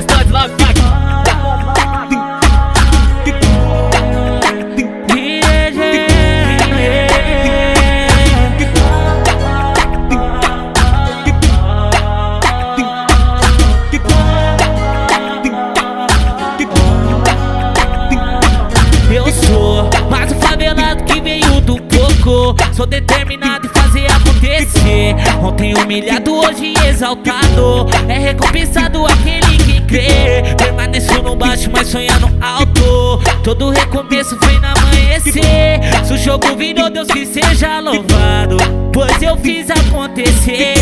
restante logo Eu sou mais um favelado que veio do coco Sou determinado em fazer acontecer Ontem humilhado, hoje exaltado É recompensado aquele que crê Permaneço no baixo, mas sonhando alto. Todo recomeço vem no amanhecer. Se o jogo virou, Deus que seja louvado. Pois eu fiz acontecer.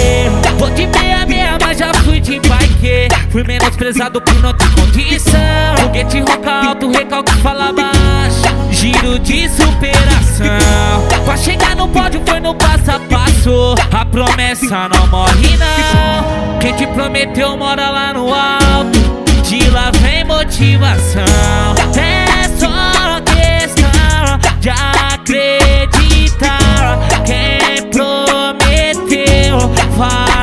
Vou de meia meia, mas já fui de bike. Fui menosprezado por não ter condição. Foguete roca alto, recalque fala baixo. Giro de superação. Pra chegar no pódio foi no passo a passo. A promessa não morre te prometeu mora lá no alto De lá vem motivação. É só questão de acreditar. Quem prometeu falou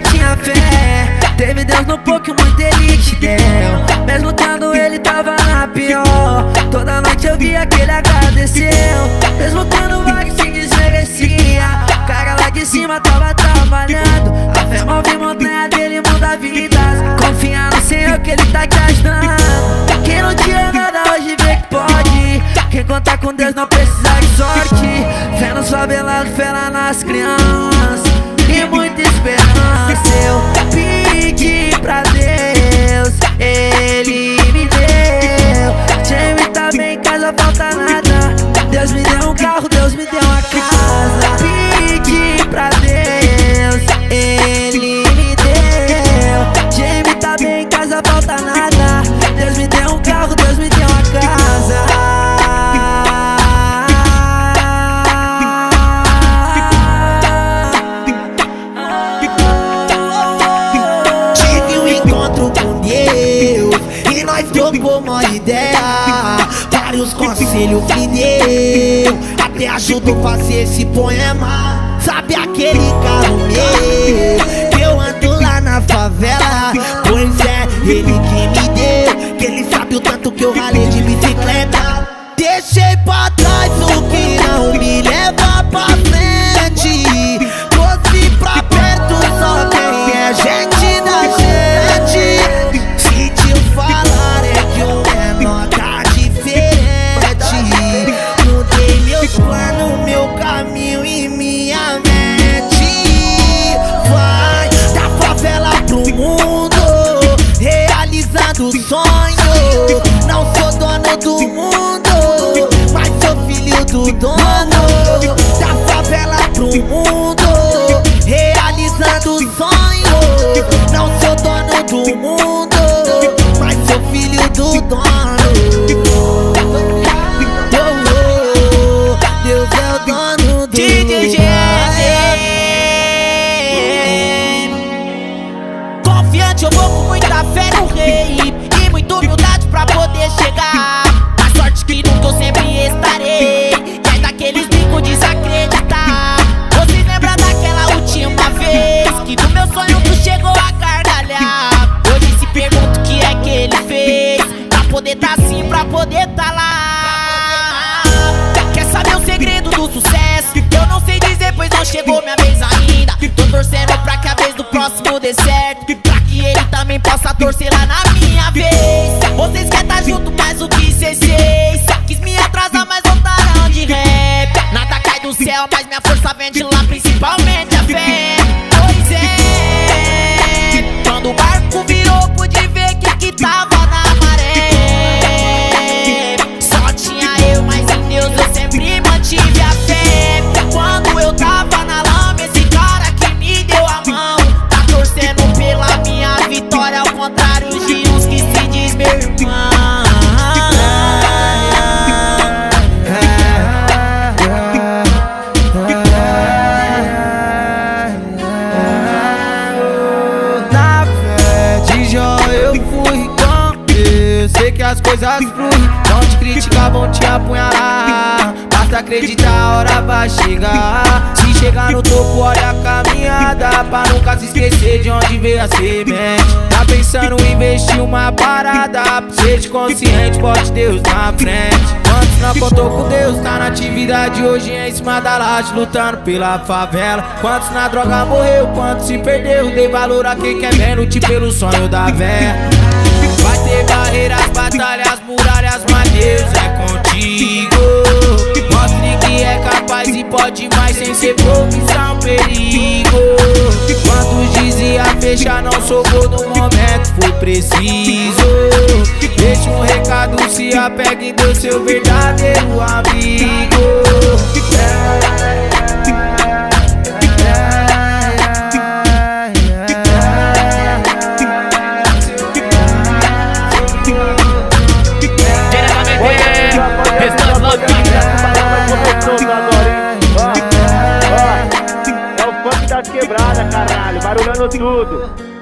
tinha fé. Teve Deus no pouco, muito ele te deu. Mesmo quando ele tava na pior, toda noite eu via que ele agradeceu. Mesmo quando o vale se desmerecia, cara lá de cima tava trabalhando. A fé move montanha dele, muda vidas. Confia no Senhor que ele tá te ajudando. Quem não tinha nada hoje vê que pode. Quem conta com Deus não precisa de sorte. Fé nos favelados, fé lá nas crianças trocou uma ideia. Vários conselhos me deu Até ajudou a fazer esse poema. Sabe aquele carro meu? Que eu ando lá na favela. Pois é, ele que me deu Que ele sabe o tanto que eu ralei de Realizando sonho. Não sou dono do mundo Mas sou filho do dono. Da favela pro mundo sucesso? Eu não sei dizer, pois não chegou minha vez ainda. Tô torcendo pra que a vez do próximo dê certo. Pra que ele também possa torcer lá na minha vez. Vocês querem tá junto, mas o que cês fez? Quis me atrasar, mas voltaram de rap. Nada cai do céu, mas minha força vem de lá Principalmente a fé. Pois é Quando o as coisas fluem. Não te criticar, vão te apunhalar. Basta acreditar, a hora vai chegar. Se chegar no topo, olha a caminhada. Pra nunca se esquecer de onde veio a semente. Tá pensando em investir uma parada. Seja consciente, pode Deus na frente não contou com Deus, tá na atividade. Hoje em cima da laje, lutando pela favela. Quantos na droga morreu, quantos se perdeu. Dei valor a quem quer lute pelo sonho da véia. Vai ter barreiras, batalhas, muralhas, mas Deus é contigo. Mostre que é capaz e pode mais sem ser profissão perigo. Quantos dizia fechar, não socorro no momento foi preciso. Deixa um recado, se apegue do seu verdadeiro amigo é quebradas, caralho, barulhando tudo.